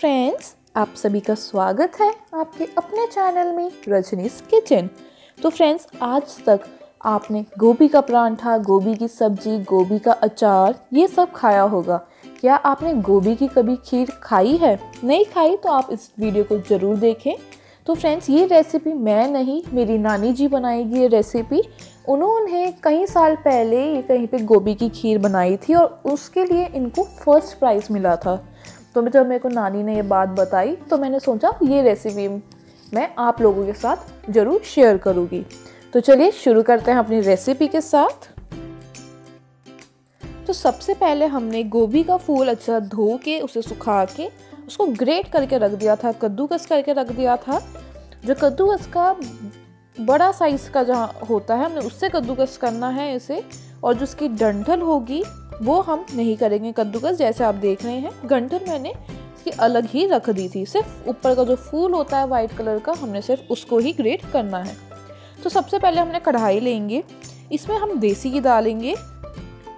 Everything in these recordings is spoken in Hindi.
फ्रेंड्स आप सभी का स्वागत है आपके अपने चैनल में रजनीस किचन तो फ्रेंड्स आज तक आपने गोभी का परांठा, गोभी की सब्ज़ी, गोभी का अचार, ये सब खाया होगा। क्या आपने गोभी की कभी खीर खाई है? नहीं खाई तो आप इस वीडियो को ज़रूर देखें। तो फ्रेंड्स ये रेसिपी मैं नहीं, मेरी नानी जी बनाएगी ये रेसिपी उन्होंने कई साल पहले ये कहीं पे गोभी की खीर बनाई थी और उसके लिए इनको फ़र्स्ट प्राइज़ मिला था। तो जब मेरे को नानी ने ये बात बताई तो मैंने सोचा ये रेसिपी मैं आप लोगों के साथ ज़रूर शेयर करूँगी। तो चलिए शुरू करते हैं अपनी रेसिपी के साथ। तो सबसे पहले हमने गोभी का फूल अच्छा धो के, उसे सुखा के, उसको ग्रेट करके रख दिया था, कद्दूकस करके रख दिया था। जो कद्दूकस का बड़ा साइज़ का जहाँ होता है, हमने उससे कद्दूकस करना है इसे, और जो उसकी डंठल होगी वो हम नहीं करेंगे कद्दूकस, जैसे आप देख रहे हैं। गंठन मैंने इसकी अलग ही रख दी थी। सिर्फ़ ऊपर का जो फूल होता है वाइट कलर का, हमने सिर्फ़ उसको ही ग्रेट करना है। तो सबसे पहले हमने कढ़ाई लेंगे। इसमें हम देसी घी डालेंगे।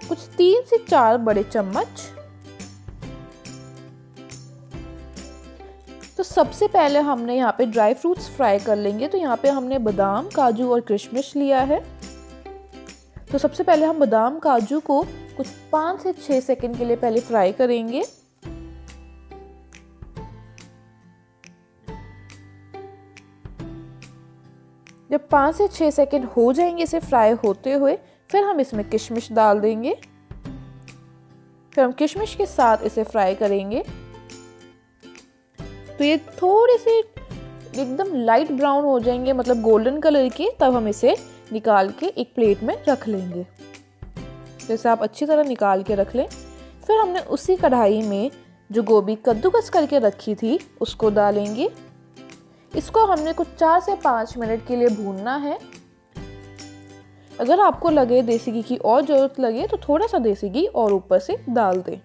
कुछ तीन से चार बड़े चम्मच। तो सबसे पहले हमने यहाँ पे ड्राई फ्रूट्स फ्राई कर लेंगे। तो यहाँ पे हमने बादाम, काजू और किशमिश लिया है। तो सबसे पहले हम बादाम काजू को कुछ पाँच से छः सेकंड के लिए पहले फ्राई करेंगे। जब पाँच से छः सेकंड हो जाएँगे इसे फ्राई होते हुए, फिर हम इसमें किशमिश डाल देंगे। फिर हम किशमिश के साथ इसे फ्राई करेंगे। तो ये थोड़े से एकदम लाइट ब्राउन हो जाएँगे मतलब गोल्डन कलर के, तब हम इसे निकाल के एक प्लेट में रख लेंगे। जैसे आप अच्छी तरह निकाल के रख लें, फिर हमने उसी कढ़ाई में जो गोभी कद्दूकस करके रखी थी, उसको डालेंगे। इसको हमने कुछ चार से पाँच मिनट के लिए भूनना है। अगर आपको लगे देसी घी की और ज़रूरत लगे तो थोड़ा सा देसी घी और ऊपर से डाल दें।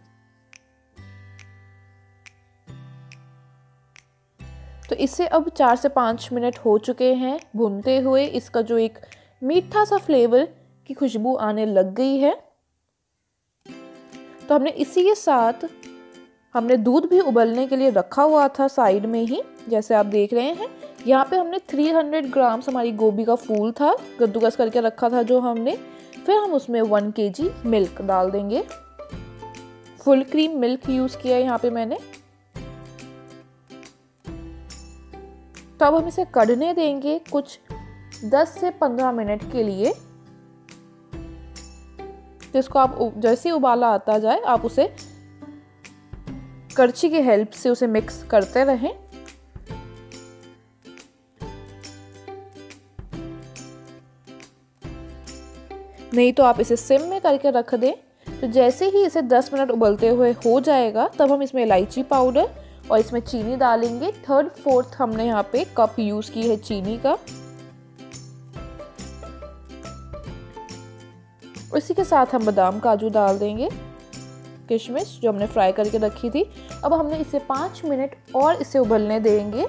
तो इसे अब चार से पाँच मिनट हो चुके हैं भूनते हुए। इसका जो एक मीठा सा फ्लेवर की खुशबू आने लग गई है। तो हमने इसी के साथ हमने दूध भी उबलने के लिए रखा हुआ था साइड में ही, जैसे आप देख रहे हैं। यहाँ पे हमने 300 ग्राम्स हमारी गोभी का फूल था कद्दूकस करके रखा था जो हमने। फिर हम उसमें वन के जी मिल्क डाल देंगे। फुल क्रीम मिल्क यूज़ किया यहाँ पे मैंने। तो अब हम इसे कढ़ने देंगे कुछ 10 से 15 मिनट के लिए जिसको आप जैसे उबाला आता जाए, आप उसे करछी की हेल्प से उसे मिक्स करते रहें। नहीं तो आप इसे सिम में करके रख दें। तो जैसे ही इसे 10 मिनट उबलते हुए हो जाएगा, तब हम इसमें इलायची पाउडर और इसमें चीनी डालेंगे। थर्ड फोर्थ हमने यहाँ पे कप यूज़ की है चीनी का। इसी के साथ हम बादाम काजू डाल देंगे, किशमिश जो हमने फ्राई करके रखी थी। अब हमने इसे पाँच मिनट और इसे उबलने देंगे।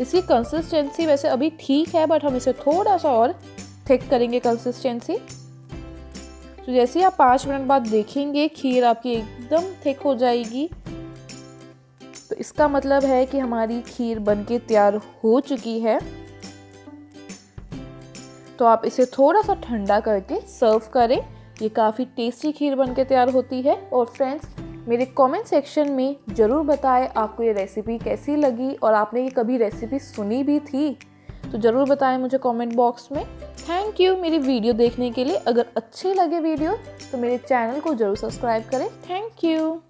इसकी कंसिस्टेंसी वैसे अभी ठीक है बट हम इसे थोड़ा सा और थिक करेंगे कंसिस्टेंसी तो जैसे ही आप पाँच मिनट बाद देखेंगे, खीर आपकी एकदम थिक हो जाएगी। तो इसका मतलब है कि हमारी खीर बनके तैयार हो चुकी है। तो आप इसे थोड़ा सा ठंडा करके सर्व करें। ये काफ़ी टेस्टी खीर बन के तैयार होती है। और फ्रेंड्स मेरे कमेंट सेक्शन में ज़रूर बताएँ आपको ये रेसिपी कैसी लगी और आपने ये कभी रेसिपी सुनी भी थी। तो ज़रूर बताएँ मुझे कमेंट बॉक्स में। थैंक यू मेरी वीडियो देखने के लिए। अगर अच्छे लगे वीडियो तो मेरे चैनल को ज़रूर सब्सक्राइब करें। Thank you